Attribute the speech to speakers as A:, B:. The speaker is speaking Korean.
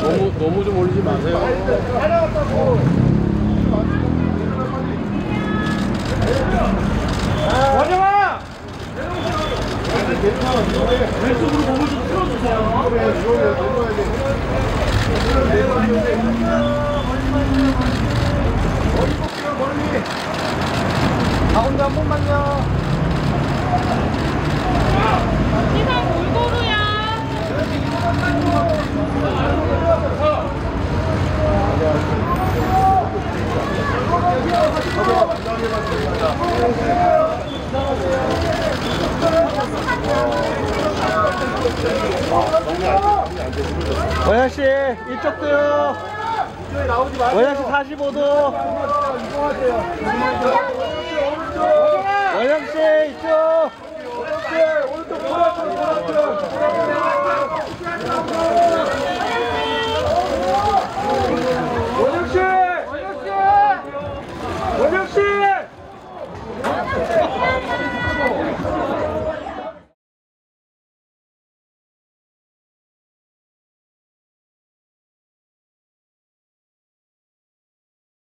A: 너무 너무 좀 올리지 마세요.
B: 원영아! 왼쪽으로 몸을 좀 틀어주세요.
A: 한 번만요.
C: 시상 골고루야.
B: 원영 씨, 이쪽도요. 원영 씨 45도.
C: 사장님 Ramsey!